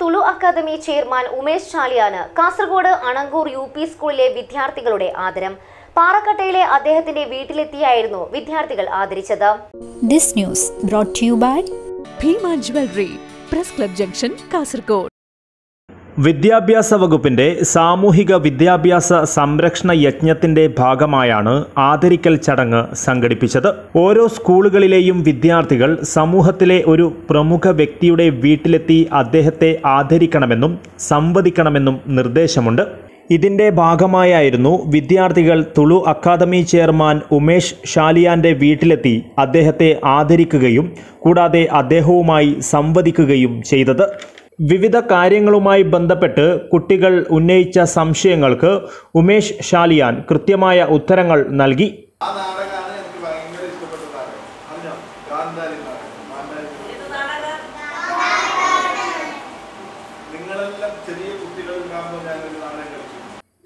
Tulu academy chairman Umesh ചാലിയാണ് Kasaragod Anangoor U P സ്കൂളിലെ വിദ്യാർത്ഥികളുടെ ആദരം. പാറക്കട്ടയിലെ അദ്ദേഹത്തിന്റെ വീട്ടിലെത്തിയായിരുന്നു വിദ്യാർത്ഥികൾ ആദരിച്ചത്. This news brought to you by Bhima jewellery press club junction Kasaragod. വിദ്യാഭ്യാസ വകുപ്പിന്റെ സാമൂഹിക വിദ്യാഭ്യാസ സംരക്ഷണ യജ്ഞത്തിന്റെ ഭാഗമായാണ് ആദരിക്കൽ ചടങ്ങ് സംഘടിപ്പിച്ചത്. ഓരോ സ്കൂളുകളിലെയും വിദ്യാർത്ഥികൾ സമൂഹത്തിലെ ഒരു പ്രമുഖ വ്യക്തിയുടെ വീട്ടിലെത്തി അദ്ദേഹത്തെ ആദരിക്കണമെന്നും സംവദിക്കണമെന്നും നിർദ്ദേശമുണ്ട്. ഇതിന്റെ ഭാഗമായായിരുന്നു വിദ്യാർത്ഥികൾ തുളു അക്കാദമി ചെയർമാൻ ഉമേഷ് ഷാലിയാന്റെ വീട്ടിലെത്തി അദ്ദേഹത്തെ ആദരിക്കുകയും കൂടാതെ അദ്ദേഹവുമായി സംവദിക്കുകയും ചെയ്തത്. വിവിധ കാര്യങ്ങളുമായി ബന്ധപ്പെട്ട് കുട്ടികൾ ഉന്നയിച്ച സംശയങ്ങൾക്ക് ഉമേഷ് ഷാലിയാൻ കൃത്യമായ ഉത്തരങ്ങൾ നൽകി.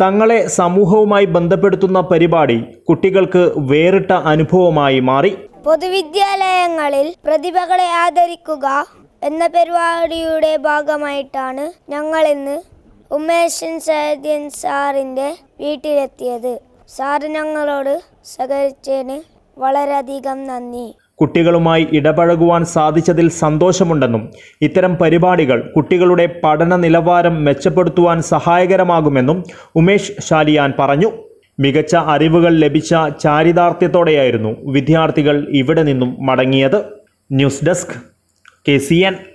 തങ്ങളെ സമൂഹവുമായി ബന്ധപ്പെടുത്തുന്ന പരിപാടി കുട്ടികൾക്ക് വേറിട്ട അനുഭവമായി മാറി. പൊതുവിദ്യാലയങ്ങളിൽ പ്രതിഭകളെ ആദരിക്കുക എന്ന പരിപാടിയുടെ ഭാഗമായിട്ടാണ് ഞങ്ങൾ ഇന്ന് ഉമേശൻ സൈദ്യൻ സാറിന്റെ വീട്ടിലെത്തിയത്. സാറ് ഞങ്ങളോട് സഹകരിച്ചതിന് വളരെയധികം നന്ദി. കുട്ടികളുമായി ഇടപഴകുവാൻ സാധിച്ചതിൽ സന്തോഷമുണ്ടെന്നും ഇത്തരം പരിപാടികൾ കുട്ടികളുടെ പഠന നിലവാരം മെച്ചപ്പെടുത്തുവാൻ സഹായകരമാകുമെന്നും ഉമേഷ് ഷാലിയാൻ പറഞ്ഞു. മികച്ച അറിവുകൾ ലഭിച്ച ചാരിതാർത്ഥ്യത്തോടെയായിരുന്നു വിദ്യാർത്ഥികൾ ഇവിടെ നിന്നും മടങ്ങിയത്. News desk que decían